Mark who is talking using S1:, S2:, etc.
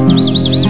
S1: Música